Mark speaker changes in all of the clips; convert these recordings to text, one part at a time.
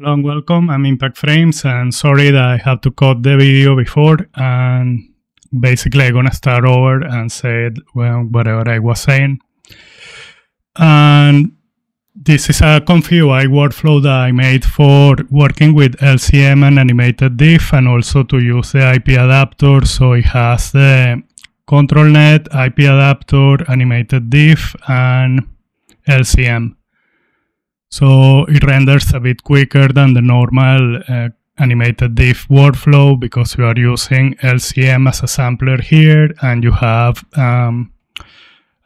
Speaker 1: Hello and welcome. I'm Impact Frames and sorry that I have to cut the video before and basically I'm gonna start over and say well, whatever I was saying. And this is a ComfyUI workflow that I made for working with LCM and AnimateDiff and also to use the IP adapter. So it has the ControlNet, IP adapter, AnimateDiff, and LCM. So it renders a bit quicker than the normal uh, AnimateDiff workflow because you are using LCM as a sampler here and you have um,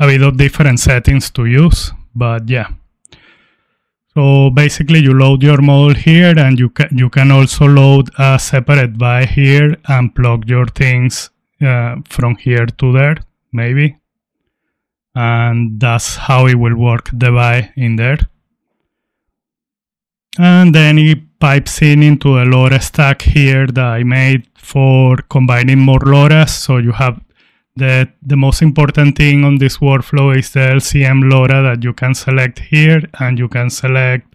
Speaker 1: a bit of different settings to use. But yeah. So basically you load your model here and you can, you can also load a separate VAE here and plug your things uh, from here to there, maybe. And that's how it will work the VAE in there and then it pipes in into a LoRa stack here that I made for combining more LoRas. So you have the, the most important thing on this workflow is the LCM LoRa that you can select here and you can select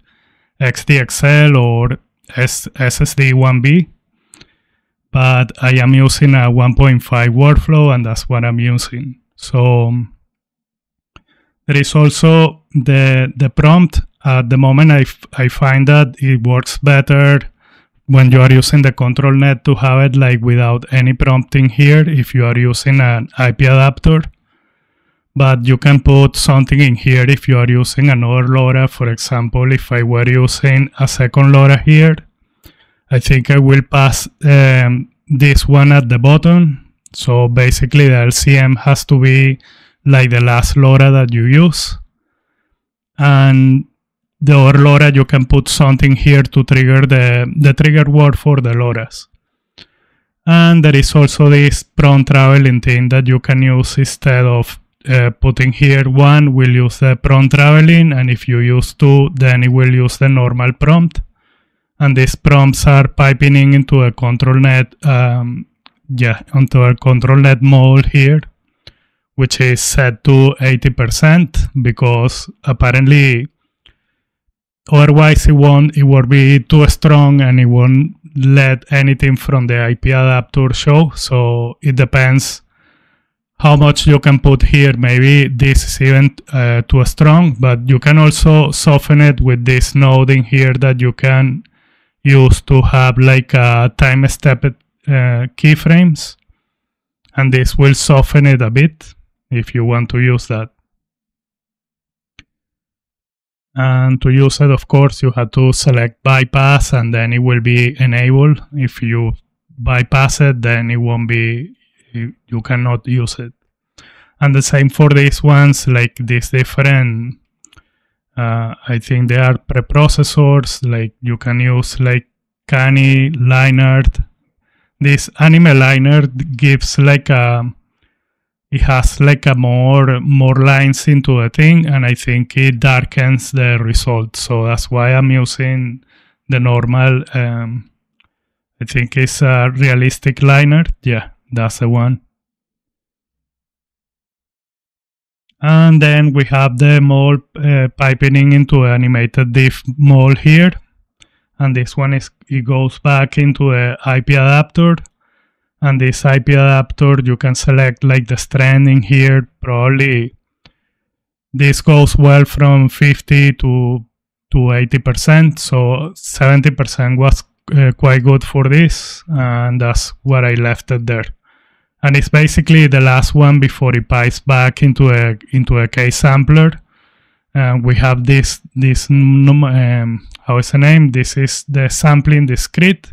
Speaker 1: SDXL or S SSD 1B. But I am using a 1.5 workflow and that's what I'm using. So there is also the, the prompt at the moment I, I find that it works better when you are using the control net to have it like without any prompting here if you are using an IP adapter. But you can put something in here if you are using another LoRa. For example if I were using a second LoRa here I think I will pass um, this one at the bottom. So basically the LCM has to be like the last LoRa that you use. And the or LoRa, you can put something here to trigger the, the trigger word for the LoRas. And there is also this prompt traveling thing that you can use instead of uh, putting here one we'll use the prompt traveling and if you use two then it will use the normal prompt and these prompts are piping in into a ControlNet um, yeah onto a control net mode here which is set to 80% because apparently Otherwise, it won't. It will be too strong, and it won't let anything from the IP adapter show. So it depends how much you can put here. Maybe this is even uh, too strong, but you can also soften it with this node in here that you can use to have like a time stepped uh, keyframes, and this will soften it a bit if you want to use that. And to use it, of course, you have to select bypass and then it will be enabled. If you bypass it, then it won't be, you cannot use it. And the same for these ones, like these different, uh, I think they are preprocessors, like you can use like Canny, Lineart. This Anime Lineart gives like a, it has like a more more lines into the thing and i think it darkens the result. So that's why i'm using the normal um, i think it's a realistic liner. Yeah that's the one. And then we have the mole uh, piping into AnimateDiff mole here. And this one is it goes back into the ip adapter and this IP adapter you can select like the strand in here probably this goes well from 50 to to 80% so 70% was uh, quite good for this and that's what I left it there. And it's basically the last one before it pipes back into a into a K sampler. And we have this this um, how is the name? This is the sampling discrete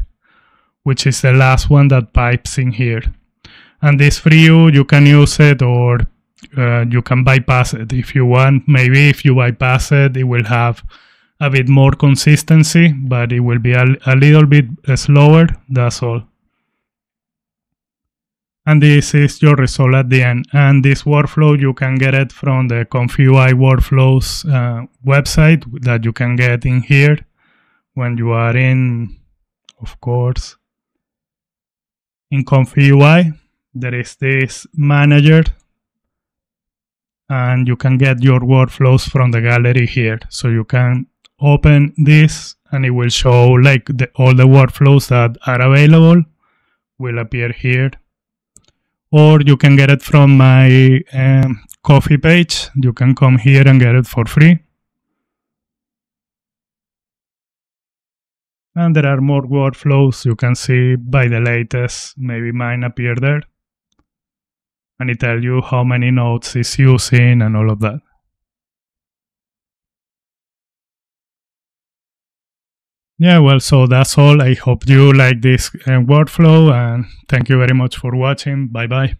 Speaker 1: which is the last one that pipes in here. And this for you, can use it or uh, you can bypass it if you want. Maybe if you bypass it, it will have a bit more consistency, but it will be a, a little bit slower. That's all. And this is your result at the end. And this workflow, you can get it from the ComfyUI Workflows uh, website that you can get in here when you are in, of course, in ComfyUI, there is this manager and you can get your workflows from the gallery here. So you can open this and it will show like the, all the workflows that are available will appear here. Or you can get it from my um, Ko-fi page. You can come here and get it for free and there are more workflows you can see by the latest. Maybe mine appear there. And it tells you how many nodes it's using and all of that. Yeah well so that's all. I hope you like this uh, workflow and thank you very much for watching. Bye bye